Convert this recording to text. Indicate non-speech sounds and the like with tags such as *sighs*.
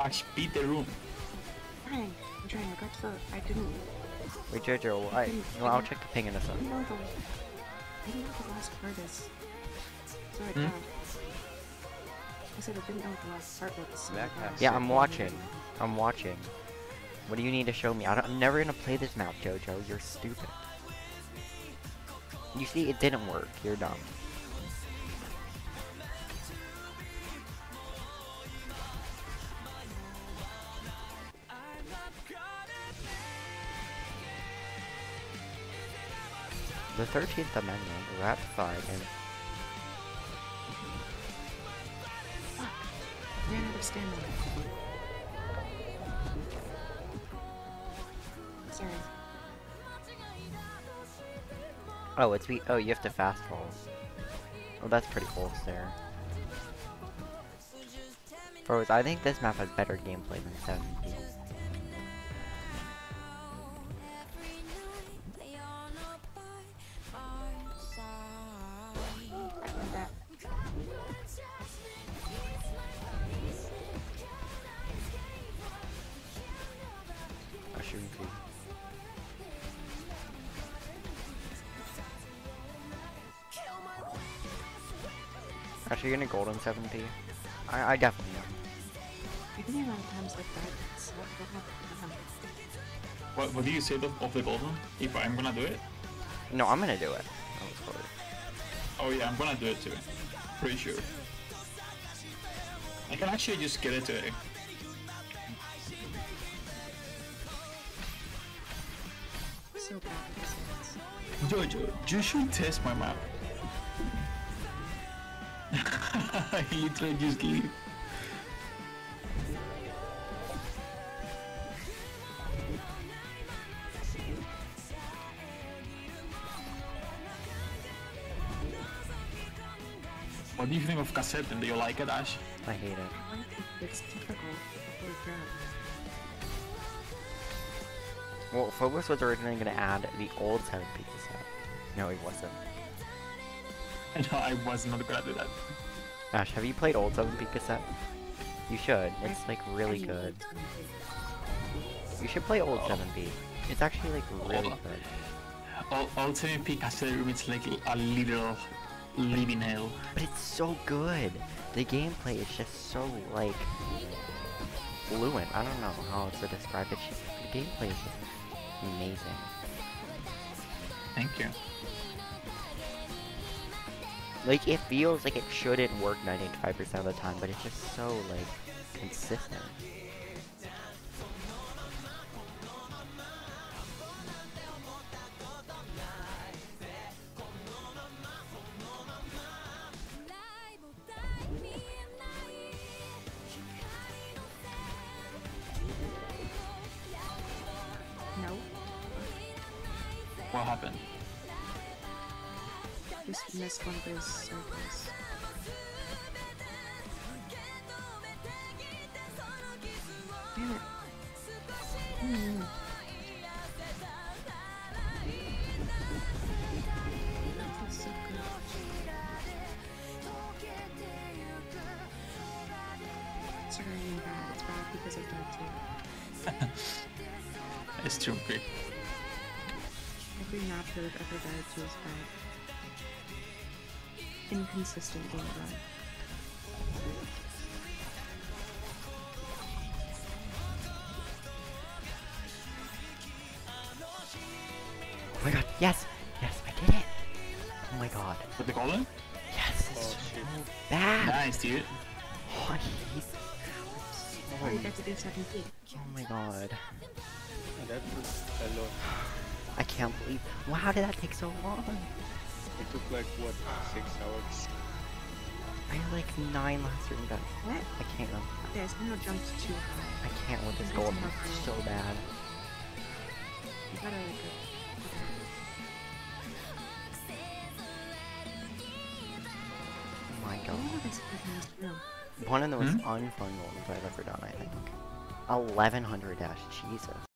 Ash, beat the room. trying. I'm trying. I got to the. I didn't. Wait, Jojo, I, well, I'll check the ping in a I sec. didn't know the. I didn't know the last part is. Sorry, Hmm? Dad. I said I didn't know what the last part was. so Back I half was Yeah, I'm watching. I'm watching. What do you need to show me? I don't, I'm never gonna play this map, Jojo. You're stupid. You see, it didn't work. You're dumb. The 13th Amendment ratified and Ran out of stamina. Sorry. Oh, it's we. Oh, you have to fast fall. Oh, that's pretty close there. Bros, I think this map has better gameplay than 70. Actually, you're gonna golden 70. I, I definitely am. I think the amount of times like that. It's what what happened. What, what do you say of, of the golden? If I'm gonna do it? No, I'm gonna do it. Oh, it's. Oh yeah, I'm gonna do it too. Pretty sure. I can actually just get it today. So bad. at these things. Jojo, you should test my map. He literally just leave. What do you think of cassette and do you like it, Ash? I hate it. I think it's difficult. Holy. Well, Phobos was originally gonna add the old 7 p cassette. No, he wasn't. *laughs* No, I was not gonna do that. Ash, have you played old 7 p cassette? You should. It's like really good. You should play old Oh. 7B. It's actually like really on. good. All, all 7p cassette room like a little living hell. But it's so good. The gameplay is just so like fluent. I don't know how else to describe it. The gameplay is just amazing. Thank you. Like it feels like it shouldn't work 95% of the time, but it's just so like consistent. No. What happened? Just missed one of those circles. Damn it. Mm. That feels so good. Sorry, I'm bad. It's bad because of that too. It's too big. Every map that I've ever died to is bad. Inconsistent game run. Oh my god, yes! Yes, I did it! Oh my god. With the golden? Yes, it's Oh, so shit. bad! Nice, dude. Oh, I hate Oh, you so got to do 17. Oh my god. That was a lot. *sighs* I can't believe. Wow, did that take so long? It took like what six hours. I had like nine last room guys. What? I can't. There's no jumped too high. I can't with this It's gold. It's so bad. You gotta like go. Oh my god. this is room. One of the most Hmm? unfun ones I've ever done, I think. 1100 dash. Jesus.